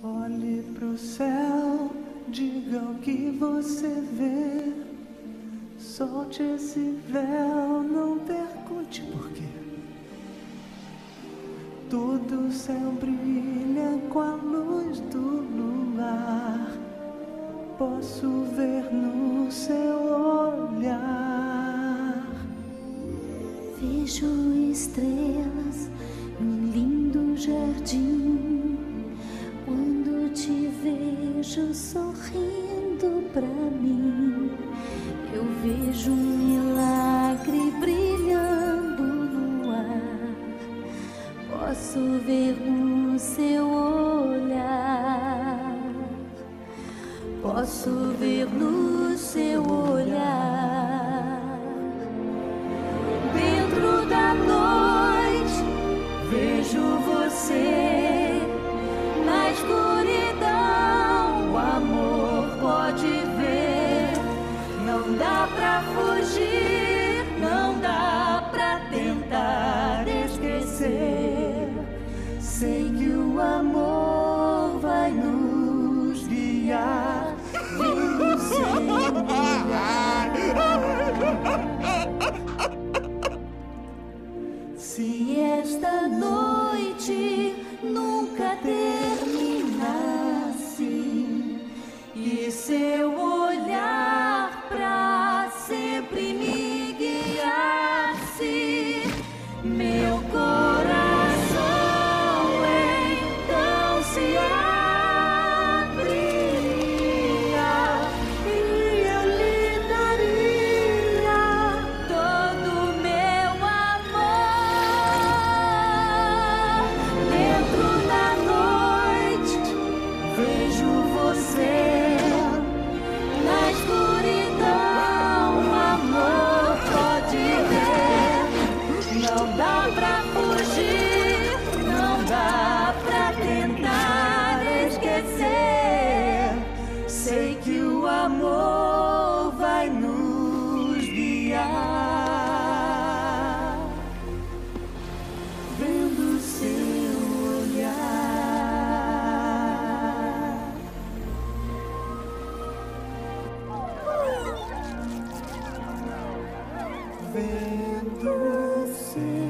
Olhe pro céu, diga o que você vê. Solte esse véu, não pergunte por quê. Todo céu brilha com a luz do luar. Posso ver no seu olhar. Vejo estrelas num lindo jardim. Vejo sorrindo pra mim, eu vejo um milagre brilhando no ar. Posso ver no seu olhar. Posso ver no seu olhar. Se esta noite nunca terminasse amor vai nos guiar. Vendo seu olhar. Vendo seu